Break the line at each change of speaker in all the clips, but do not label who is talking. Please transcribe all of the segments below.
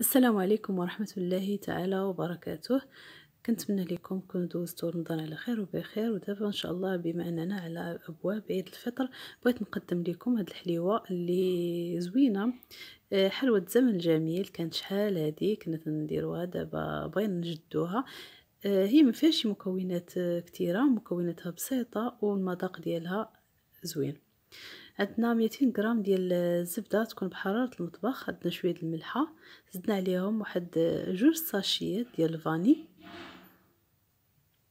السلام عليكم ورحمة الله تعالى وبركاته. كنتمنى لكم تكونوا دوزتوا رمضان على خير وبخير ودابا إن شاء الله بما أننا على أبواب عيد الفطر بغيت نقدم لكم هاد الحليوة اللي زوينة. آه، حلوة زمن الجميل كانت شحال هادي؟ كنا نديروها دابا بغينا نجدوها. آه، هي ما فيهاش مكونات كثيره مكوناتها بسيطة والمذاق ديالها زوين. عندنا 200 غرام ديال الزبدة تكون بحرارة المطبخ. عندنا شوية الملحة. زدنا عليهم واحد جوج ساشيات ديال الفاني.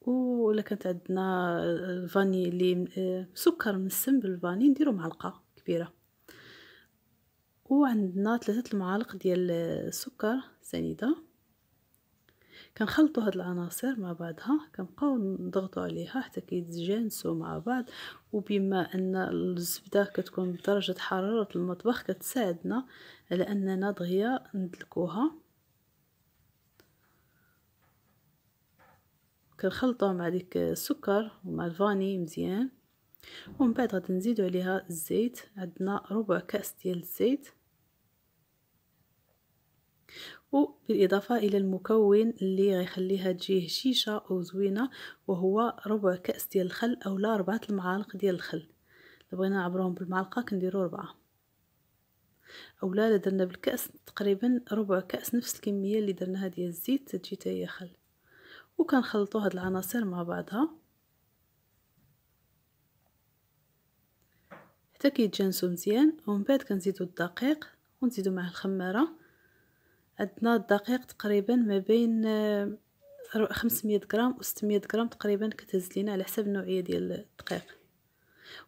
ولا كانت عندنا الفاني اللي سكر مسم بالفاني نديرو معلقة كبيرة. وعندنا ثلاثة المعالق ديال السكر سنيده كنخلطوا هاد العناصر مع بعضها كنبقاو نضغطوا عليها حتى كيتجانسوا مع بعض. وبما أن الزبدة كتكون بدرجة حرارة المطبخ كتساعدنا على أننا دغيا ندلكوها كنخلطوها مع ديك السكر ومع الفاني مزيان. ومن بعد غادي نزيدو عليها الزيت عندنا ربع كاس ديال الزيت. وبالإضافة إلى المكون اللي غيخليها تجي هشيشة وزوينة وهو ربع كأس ديال الخل أولا ربعة المعالق ديال الخل. بغينا نعبروهم بالمعلقة كنديرو ربعة. أولا إلا درنا بالكأس تقريبا ربع كأس نفس الكمية اللي درناها ديال الزيت تجي حتى هي خل. وكنخلطو هاد العناصر مع بعضها. حتى كيتجانسو مزيان ومن بعد كنزيدو الدقيق ونزيدو معاه الخمارة. عندنا الدقيق تقريبا ما بين خمسمية غرام و ستمية غرام تقريبا كتهز لينا على حسب النوعية ديال الدقيق.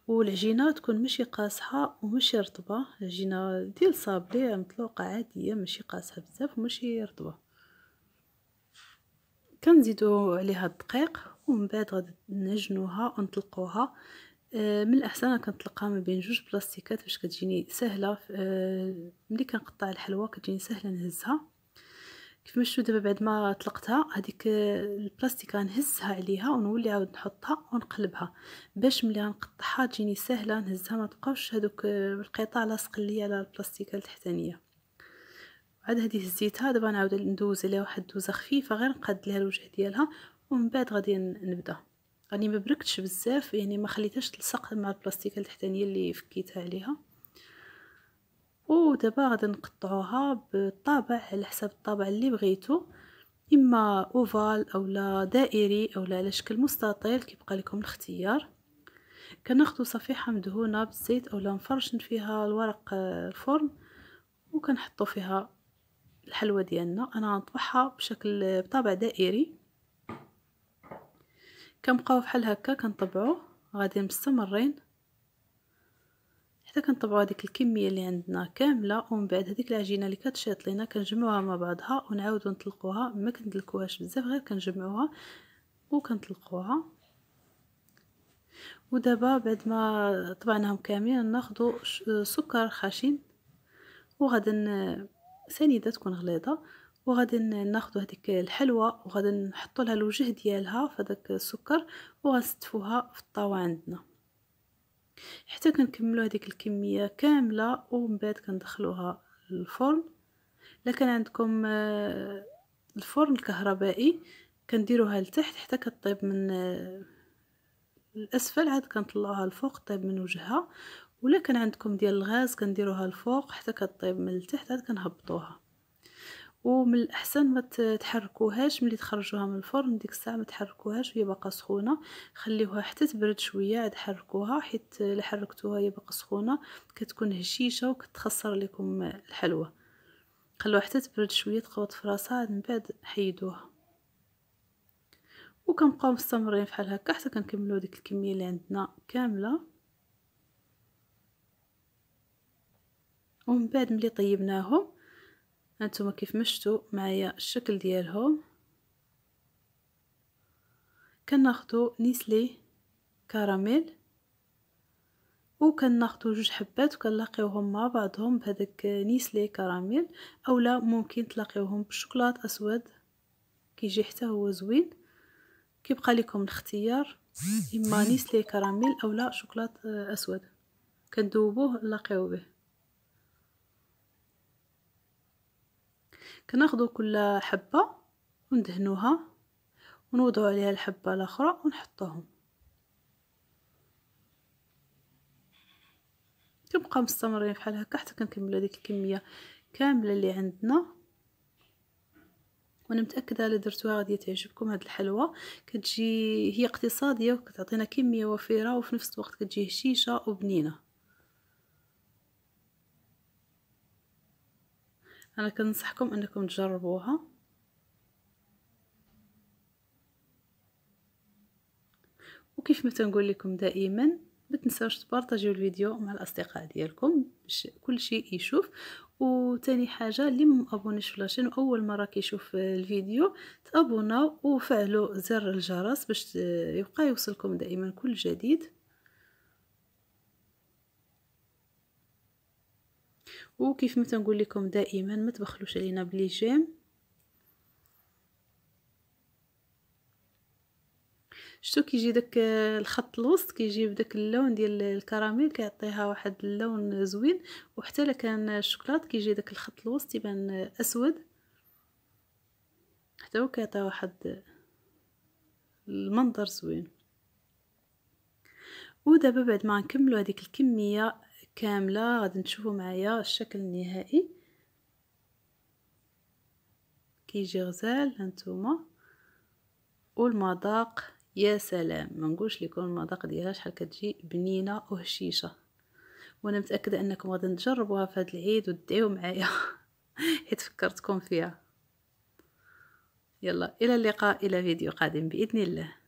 والعجينة تكون ماشي قاصحة وماشي رطبة. العجينة ديال صابلي مطلوقة عادية ماشي قاصحة بزاف وماشي رطبة. كنزيدو عليها الدقيق ومن بعد غادي نعجنوها ونطلقوها آه، من الأحسن كنطلقها ما بين جوج بلاستيكات باش كتجيني سهلة آه، ملي كنقطع الحلوى كتجيني سهلة نهزها. كيف ما شفتوا دابا بعد ما طلقتها هذيك البلاستيكه نهزها عليها ونولي عاود نحطها ونقلبها. باش ملي غنقطعها تجيني سهلة نهزها ما تبقاوش هذوك القطع لاصق ليا على البلاستيكة التحتانيه عاد هذه هزيتها دابا نعاود ندوز عليها واحد دوزة خفيفة غير نقاد لها الوجه ديالها ومن بعد غادي نبدأ. راني ما بركتش بزاف يعني ما خليتهاش تلصق مع البلاستيكة التحتانية اللي فكيتها عليها. ودابا غادي نقطعوها بالطابع على حسب الطابع اللي بغيتو. إما أوفال أولا دائري أولا على شكل مستطيل كيبقى لكم الاختيار. كناخذوا صفيحة مدهونة بالزيت أولا نفرشن فيها الورق الفرن. وكنحطوا فيها الحلوى ديالنا. أنا نطبعها بشكل بطابع دائري. كنبقاو بحال هكا كنطبعوه. غادي مستمرين حتى كنطبعو هذيك الكمية اللي عندنا كاملة ومن بعد هذيك العجينة اللي كتشيط لينا كنجمعوها مع بعضها ونعاودو نطلقوها. ما كندلكوهاش بزاف غير كنجمعوها وكنطلقوها. ودابا بعد ما طبعناهم كاملين ناخذ سكر خشن وغادي سنيدة تكون غليظة. وغادي ناخذ هذيك الحلوى وغادي نحطوا لها الوجه ديالها في هذاك السكر وغنستفوها في الطاوة عندنا. حتى كنكملوا هذيك الكمية كاملة ومن بعد كندخلوها للفرن. إلا كان عندكم آه، الفرن الكهربائي كنديروها لتحت حتى كطيب من آه، الأسفل. عاد كنطلعوها الفوق طيب من وجهها. ولا كان عندكم ديال الغاز كنديروها الفوق حتى كطيب من التحت عاد كنهبطوها. ومن الأحسن ما تحركوهاش ملي تخرجوها من الفرن ديك الساعة ما تحركوهاش وهي باقا سخونة. خليوها حتى تبرد شوية عاد حركوها حيت إلا حركتوها هي باقا سخونة كتكون هشيشة وكتخسر لكم الحلوى. خلوها حتى تبرد شوية تقوط في راسها من بعد حيدوها. وكنبقاو مستمرين فحال هكا حتى كنكملوا ديك الكمية اللي عندنا كاملة. ومن بعد ملي طيبناهم هانتوما كيف مشتو معايا الشكل ديالهم. كناخدو نيسلي كراميل وكناخدو جوج حبات وكنلاقيوهم مع بعضهم بهذاك نيسلي كراميل أولا ممكن تلاقيوهم بالشوكولات أسود كيجي حتى هو زوين. كيبقى لكم الاختيار إما نيسلي كراميل أولا شوكولات أسود. كندوبوه نلاقيو به. كناخذوا كل حبة وندهنوها ونوضعوا عليها الحبة الأخرى ونحطوهم. كنبقى مستمرين بحال هكا حتى كنكملوا هذيك الكمية كاملة اللي عندنا. وأنا متأكدة الا درتوها غادي تعجبكم هاد الحلوى كتجي هي اقتصادية وكتعطينا كمية وفيرة وفي نفس الوقت كتجي هشيشة وبنينة. أنا كنصحكم إنكم تجربوها. وكيف ما تنقول لكم دائما ما تنساوش تبارطاجيو الفيديو مع الأصدقاء ديالكم باش كل شيء يشوف. وتاني حاجة اللي مابونيش في la chaîne اول مرة كيشوف الفيديو تابونا وفعلوا زر الجرس باش يبقى يوصلكم دائما كل جديد. وكيف ما تنقول لكم دائما ما تبخلوش علينا ب les j'aime. شتو كيجي داك الخط الوسط؟ كيجي بداك اللون ديال الكراميل كيعطيها واحد اللون زوين. وحتى إلا كان الشوكولات كيجي داك الخط الوسط يبان أسود. حتى هو كيعطي واحد المنظر زوين. ودابا بعد ما نكملوا هذيك الكمية كاملة غادي تشوفوا معايا الشكل النهائي. كيجي غزال هانتوما. والمذاق يا سلام. ما نقولش لكم المذاق ديالها شحال كتجي بنينة وهشيشة. وأنا متأكدة أنكم غادي تجربوها في هذا العيد وتدعيو معايا. حيت فكرتكم فيها. يلا إلى اللقاء إلى فيديو قادم بإذن الله.